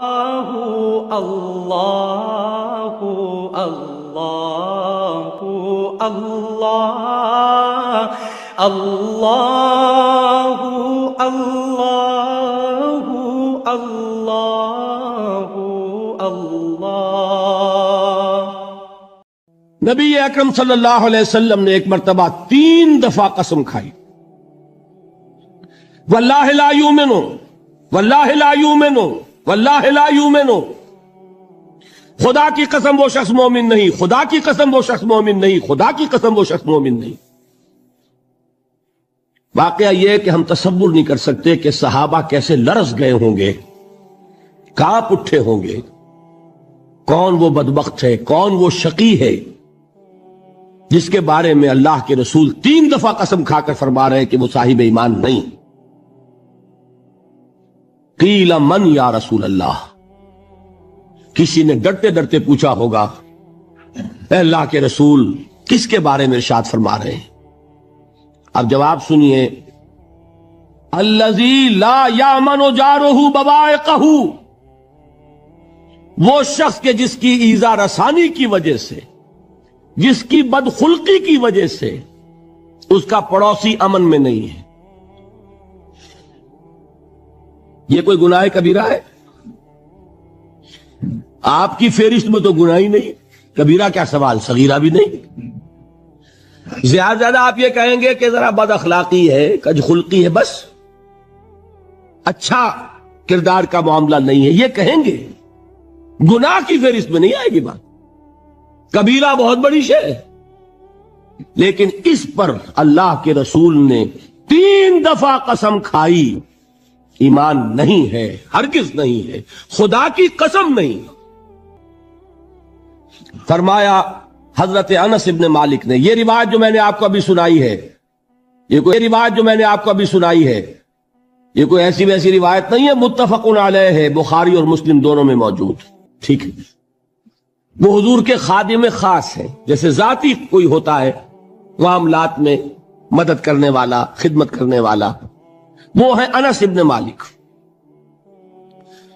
اللہ اللہ اللہ اللہ اللہ اللہ اللہ نبی اکرم صلی اللہ علیہ وسلم نے ایک مرتبہ تین دفعہ قسم کھائی واللہ لا یومنو واللہ لا یومنو واللہ لا یومنو خدا کی قسم وہ شخص مومن نہیں، خدا کی قسم وہ شخص مومن نہیں، خدا کی قسم وہ شخص مومن نہیں۔ واقعہ یہ کہ ہم تصور نہیں کر سکتے کہ صحابہ کیسے لرز گئے ہوں گے، کاپ اٹھے ہوں گے۔ کون وہ بدبخت ہے، کون وہ شقی ہے، جس کے بارے میں اللہ کے رسول تین دفعہ قسم کھا کر فرما رہے ہیں کہ وہ صاحب ایمان نہیں۔ قیل من یا رسول اللہ؟ کسی نے ڈرتے ڈرتے پوچھا ہوگا، اے اللہ کے رسول، کس کے بارے میں ارشاد فرما رہے ہیں؟ اب جواب سنیے، الذی لا یامن جارہ بوائقہ، وہ شخص کے جس کی ایزا رسانی کی وجہ سے، جس کی بدخلقی کی وجہ سے، اس کا پڑوسی امن میں نہیں ہے۔ یہ کوئی گناہ کبیرہ ہے؟ آپ کی فہرست میں تو گناہ ہی نہیں، کبیرہ کیا سوال؟ صغیرہ بھی نہیں؟ زیادہ زیادہ آپ یہ کہیں گے کہ ذرا بد اخلاقی ہے، کج خلقی ہے بس۔ اچھا کردار کا معاملہ نہیں ہے، یہ کہیں گے۔ گناہ کی فہرست میں نہیں آئے گی بات۔ کبیرہ بہت بڑی شے ہے۔ لیکن اس پر اللہ کے رسول نے تین دفعہ قسم کھائی۔ ایمان نہیں ہے، ہرگز نہیں ہے، خدا کی قسم نہیں۔ فرمایا، حضرت انس ابن مالک نے، یہ روایت جو میں نے آپ کو ابھی سنائی ہے، یہ کوئی روایت جو میں نے آپ کو ابھی سنائی ہے، یہ کوئی ایسی ویسی روایت نہیں ہے، متفق علیہ ہے، بخاری اور مسلم دونوں میں موجود۔ ٹھیک ہے۔ وہ حضور کے خادم خاص ہیں جیسے ذاتی کوئی ہوتا ہے معاملات میں مدد کرنے والا، خدمت کرنے والا۔ وہ ہے انس ابن مالک۔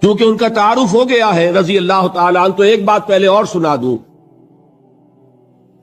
کیونکہ ان کا تعارف ہو گیا ہے، رضی اللہ تعالیٰ عنہ، تو ایک بات پہلے اور سنا دوں۔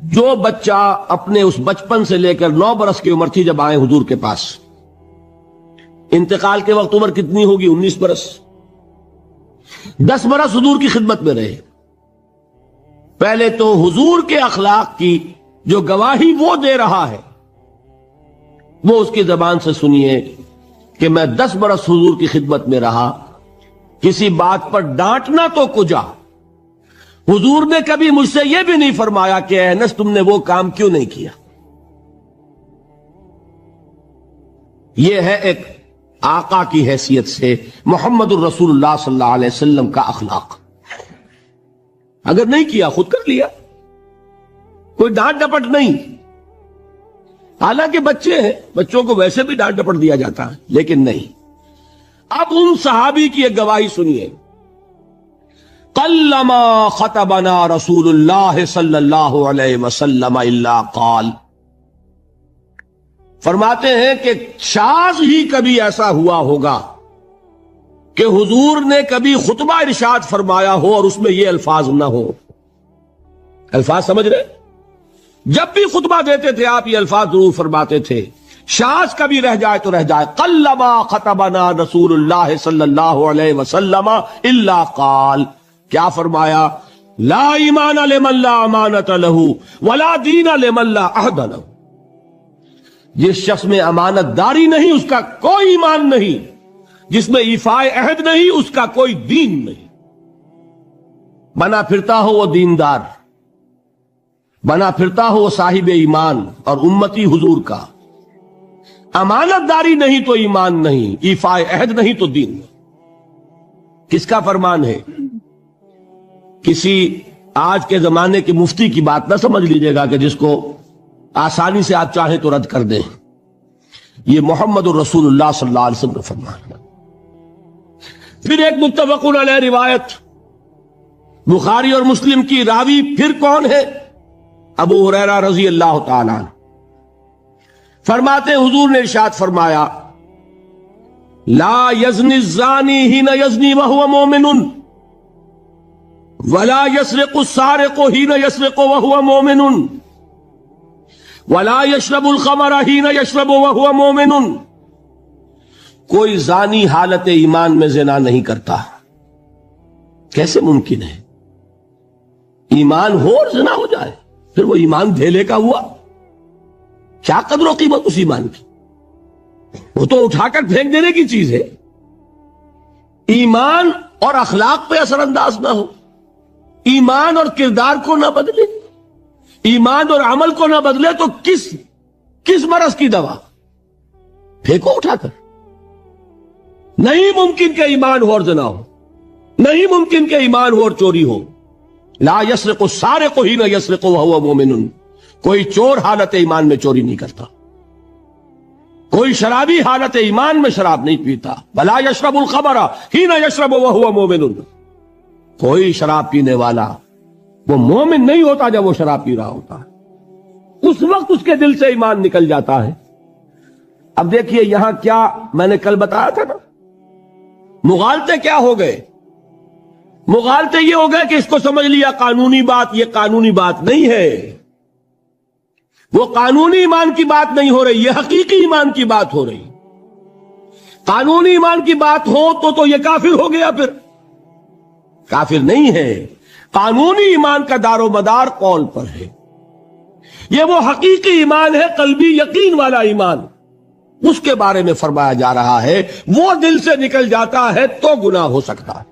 جو بچہ اپنے اس بچپن سے لے کر نو برس کی عمر تھی جب آئے حضور کے پاس، انتقال کے وقت عمر کتنی ہوگی؟ انیس برس۔ دس برس حضور کی خدمت میں رہے۔ پہلے تو حضور کے اخلاق کی جو گواہی وہ دے رہا ہے، وہ اس کی زبان سے سنیے۔ کہ میں دس برس حضور کی خدمت میں رہا، کسی بات پر ڈانٹنا تو کجا۔ حضور نے کبھی مجھ سے یہ بھی نہیں فرمایا کہ احنس تم نے وہ کام کیوں نہیں کیا؟ یہ ہے ایک آقا کی حیثیت سے محمد الرسول اللہ صلی اللہ علیہ وسلم کا اخلاق۔ اگر نہیں کیا، خود کر لیا۔ کوئی ڈانٹ ڈپٹ نہیں۔ حالانکہ بچے ہیں، بچوں کو ویسے بھی ڈانٹ ڈپٹ دیا جاتا ہے، لیکن نہیں۔ اب ان صحابی کی ایک گواہی سنیے۔ قلما خطبنا رسول اللہ صلی اللہ علیہ وسلم اللہ قال۔ فرماتے ہیں کہ شاز ہی کبھی ایسا ہوا ہوگا کہ حضور نے کبھی خطبہ ارشاد فرمایا ہو اور اس میں یہ الفاظ نہ ہو الفاظ سمجھ رہے؟ جب بھی خطبہ دیتے تھے، آپ یہ الفاظ ضرور فرماتے تھے۔ شاز کبھی رہ جائے تو رہ جائے۔ قلما خطبنا رسول اللہ صلی اللہ علیہ وسلم اللہ قال۔ کیا فرمایا؟ لا ایمان لمن لا امانت له ولا دین لمن لا عہد له۔ جس شخص میں امانت داری نہیں، اس کا کوئی ایمان نہیں۔ جس میں ایفائے عہد نہیں، اس کا کوئی دین نہیں۔ بنا پھرتا ہو وہ دیندار۔ بنا پھرتا ہو صاحب ایمان اور امتی حضور کا۔ امانت داری نہیں تو ایمان نہیں ایفائے عہد نہیں تو دین۔ کس کا فرمان ہے؟ کسی آج کے زمانے کے مفتی کی بات نہ سمجھ لیجیے گا کہ جس کو آسانی سے آپ چاہیں تو رد کر دیں۔ یہ محمد الرسول اللہ صلی اللہ علیہ وسلم کا فرمان پھر ایک متفق علیہ روایت۔ بخاری اور مسلم کی راوی پھر کون ہے؟ ابو حریرہ رضی اللہ تعالیٰ فرماتے حضور نے ارشاد فرمایا، لا یزنی الزانی ہی نہ یزنی وہو مومن، ولا یسرق السارق حين يسرق وهو مؤمن ولا يشرب الخمر حين يشرب وهو مؤمن کوئی زانی حالت ایمان میں زنا نہیں کرتا۔ کیسے ممکن ہے؟ ایمان ہو اور زنا ہو جائے۔ پھر وہ ایمان دھیلے کا ہوا۔ کیا قدر و قیمت اس ایمان کی؟ وہ تو اٹھا کر پھینک دینے کی چیز ہے۔ ایمان اور اخلاق پہ اثر انداز نہ ہو۔ ایمان اور کردار کو نہ بدلے۔ ایمان اور عمل کو نہ بدلے تو کس کس مرض کی دوا؟ پھینکو اٹھا کر۔ نہیں ممکن کہ ایمان ہو اور زنا ہو۔ نہیں ممکن کہ ایمان ہو اور چوری ہو۔ لا یسر کو سارے کو ہی نہ یسر کو ہوا مومن کوئی چور حالت ایمان میں چوری نہیں کرتا۔ کوئی شرابی حالت ایمان میں شراب نہیں پیتا۔ بلا یشرب الخبر ہی نہ یشرب مومن کوئی شراب پینے والا وہ مومن نہیں ہوتا جب وہ شراب پی رہا ہوتا ہے۔ اس وقت اس کے دل سے ایمان نکل جاتا ہے۔ اب دیکھیے یہاں کیا میں نے کل بتایا تھا نا۔ مغالتے کیا ہو گئے؟ مغالتے یہ ہو گئے کہ اس کو سمجھ لیا قانونی بات، یہ قانونی بات نہیں ہے۔ وہ قانونی ایمان کی بات نہیں ہو رہی، یہ حقیقی ایمان کی بات ہو رہی۔ قانونی ایمان کی بات ہو تو تو یہ کافر ہو گیا پھر۔ کافر نہیں ہے۔ قانونی ایمان کا دار و مدار قول پر ہے؟ یہ وہ حقیقی ایمان ہے، قلبی یقین والا ایمان۔ اس کے بارے میں فرمایا جا رہا ہے، وہ دل سے نکل جاتا ہے تو گناہ ہو سکتا ہے۔